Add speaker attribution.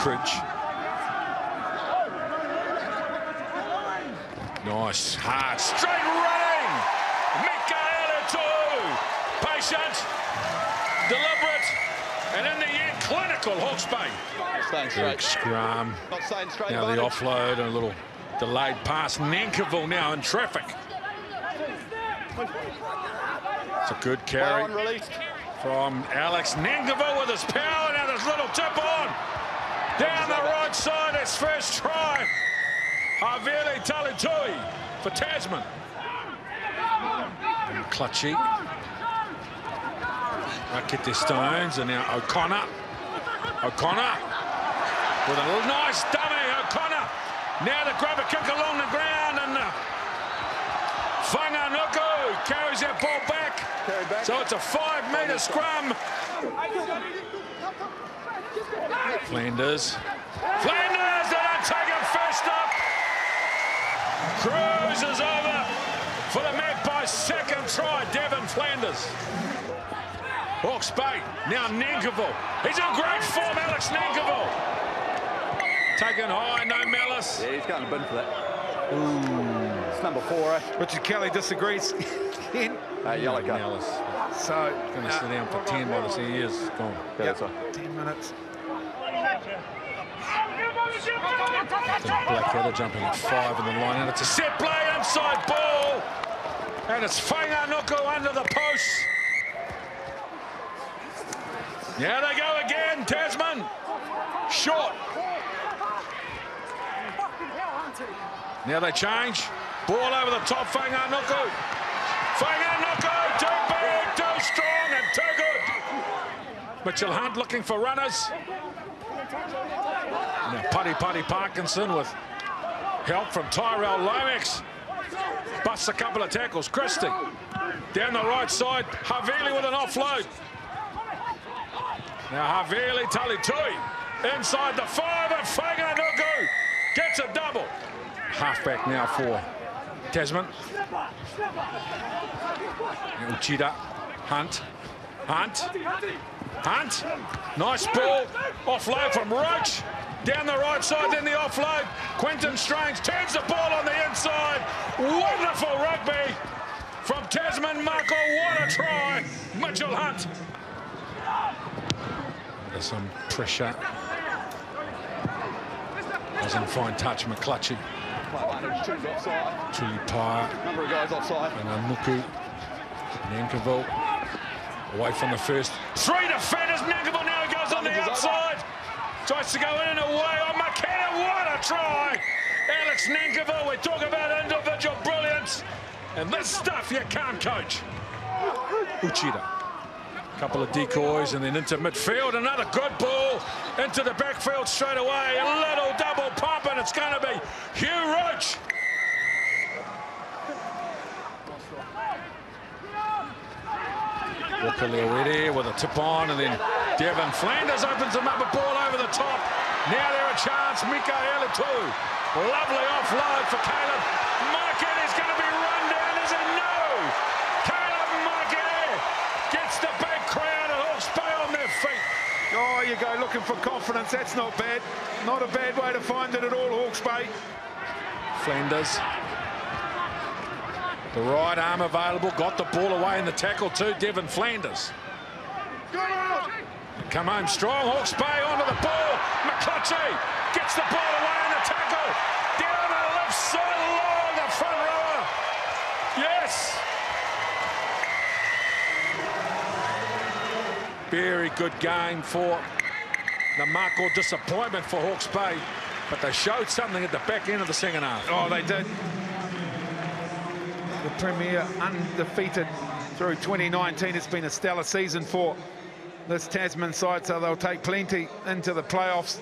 Speaker 1: Cridge. Nice, hard, straight running. Mikaela too. Patient, deliberate, and in the end, clinical, Hawke's Bay.
Speaker 2: Staying straight.
Speaker 1: scrum.
Speaker 2: Not staying straight.
Speaker 1: Now the offload and a little delayed pass. Nankivell now in traffic. It's a good carry from Alex Nankivell with his power. Now this little tip on. Down the right side, his first try. Havili Talitui for Tasman. And Clutchy. Their stones, and now O'Connor. O'Connor with a nice dummy. O'Connor. Now the grab a kick along the ground, and uh, Fainga'anuku carries that ball back.
Speaker 2: Back.
Speaker 1: So it's a five-metre scrum. Flanders. Flanders, they don't take it first up. Cruz is over for the Magpies' second try, Devon Flanders. Hawke's Bay, now Nankivell. He's in great form, Alex Nankivell. Taken high, no malice.
Speaker 2: Yeah, he's going to bin for that. Ooh. It's number four, eh?
Speaker 3: Richard Kelly disagrees. Again.
Speaker 2: Uh, yellow card.
Speaker 1: Malice.
Speaker 3: So,
Speaker 1: Going to
Speaker 3: uh,
Speaker 1: sit down for 10 while this he is gone.
Speaker 2: Yeah,
Speaker 3: Yep.
Speaker 2: right.
Speaker 3: 10 minutes.
Speaker 1: Blackadder jumping at five in the line, and it's a set play inside ball. And it's Fainga'anuku under the post. Now they go again, Tasman. Short. Now they change. Ball over the top, Fainga'anuku. Fainga'anuku, too big, too strong, and too good. Mitchell Hunt looking for runners. Now Putty Putty Parkinson with help from Tyrel Lomax. Busts a couple of tackles. Christie down the right side. Havili with an offload. Now Havili Talitui inside the five and Fainga'anuku gets a double. Halfback now for Tasman. Uchida. Hunt. Hunt. Hunt. Nice ball. Offload from Roach. Down the right side, then the offload. Quentin Strange turns the ball on the inside. Wonderful rugby from Tasman Mako. What a try. Mitchell Hunt. There's some pressure. Doesn't find touch. McClutchie.
Speaker 2: Advantage, two's offside.
Speaker 1: Tulipaya.
Speaker 2: Number of guys offside.
Speaker 1: And Amuku. Nankivell. Away from the first. Three defenders. Nankivell now goes on the outside. Tries to go in and away. Oh, McKenna, what a try. Alex Nankivell, we talk about individual brilliance. And this stuff you can't coach. Uchida. Couple of decoys and then into midfield. Another good ball into the backfield straight away. A little double pump and it's going to be Hugh Roach. Walker Leowede with a tip on, and then Devon Flanders opens him up a ball over the top. Now they're a chance. Mikaela too. Lovely offload for Caleb. Market is going to be run down. Is it no? Caleb Market gets the big crowd at Hawke's Bay on their feet.
Speaker 3: Oh, you go looking for confidence. That's not bad. Not a bad way to find it at all, Hawke's Bay.
Speaker 1: Flanders. The right arm available. Got the ball away in the tackle too. Devon Flanders. Come home strong. Hawke's Bay onto the ball. McClutchie gets the ball away in the tackle. Down the left side line, the front rower. Yes. Very good game for the Mako disappointment for Hawke's Bay. But they showed something at the back end of the second half.
Speaker 3: Oh, they did. The Premier undefeated through 2019. It's been a stellar season for this Tasman side, so they'll take plenty into the playoffs.